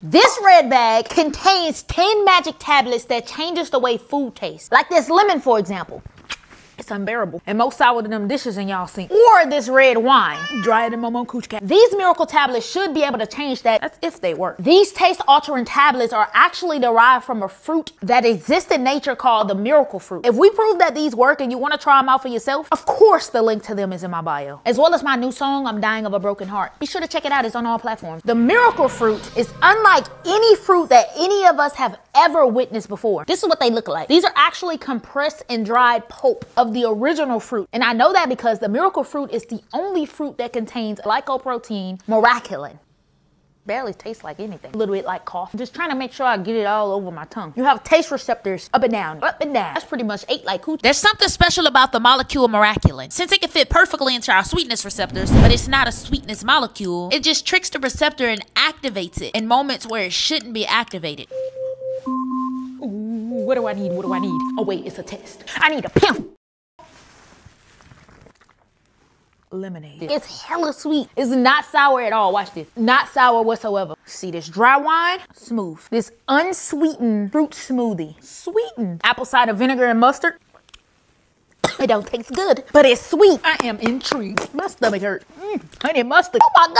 This red bag contains 10 magic tablets that changes the way food tastes. Like this lemon, for example. Unbearable. And most sour than them dishes in y'all sink. Or this red wine. Dry it in my cooch cat. These miracle tablets should be able to change that. That's if they work. These taste altering tablets are actually derived from a fruit that exists in nature called the miracle fruit. If we prove that these work and you want to try them out for yourself, of course the link to them is in my bio. As well as my new song, I'm Dying of a Broken Heart. Be sure to check it out. It's on all platforms. The miracle fruit is unlike any fruit that any of us have ever witnessed before. This is what they look like. These are actually compressed and dried pulp of the original fruit. And I know that because the miracle fruit is the only fruit that contains glycoprotein miraculin barely tastes like anything. A little bit like coffee. Just trying to make sure I get it all over my tongue. You have taste receptors up and down, up and down. That's pretty much ate like coochie. There's something special about the molecule miraculin. Since it can fit perfectly into our sweetness receptors, but it's not a sweetness molecule, it just tricks the receptor and activates it in moments where it shouldn't be activated. What do I need? What do I need? Oh wait, it's a test. I need a pencil. lemonade. It's hella sweet. It's not sour at all. Watch this. Not sour whatsoever. See this dry wine? Smooth. This unsweetened fruit smoothie. Sweetened. Apple cider vinegar and mustard. It don't taste good, but it's sweet. I am intrigued. My stomach hurt. Mm, honey mustard. Oh my God.